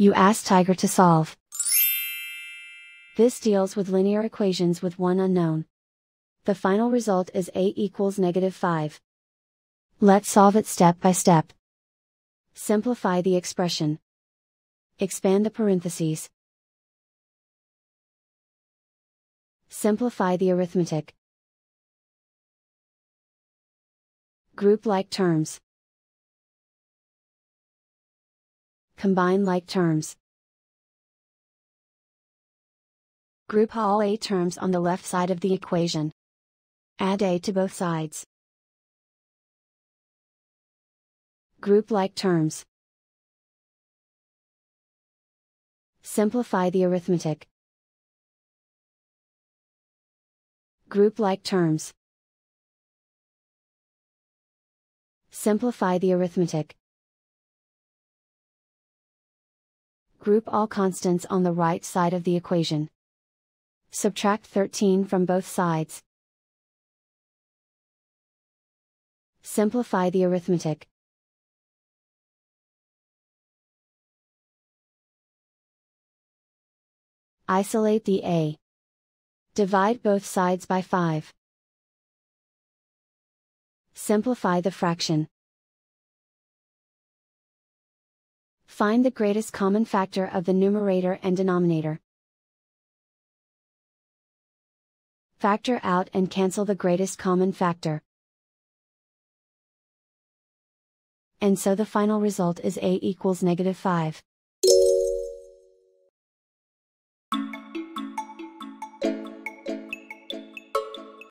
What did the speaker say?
You ask Tiger to solve. This deals with linear equations with one unknown. The final result is a equals negative 5. Let's solve it step by step. Simplify the expression. Expand the parentheses. Simplify the arithmetic. Group like terms. Combine like terms. Group all a terms on the left side of the equation. Add a to both sides. Group like terms. Simplify the arithmetic. Group like terms. Simplify the arithmetic. Group all constants on the right side of the equation. Subtract 13 from both sides. Simplify the arithmetic. Isolate the a. Divide both sides by 5. Simplify the fraction. Find the greatest common factor of the numerator and denominator. Factor out and cancel the greatest common factor. And so the final result is a equals negative 5.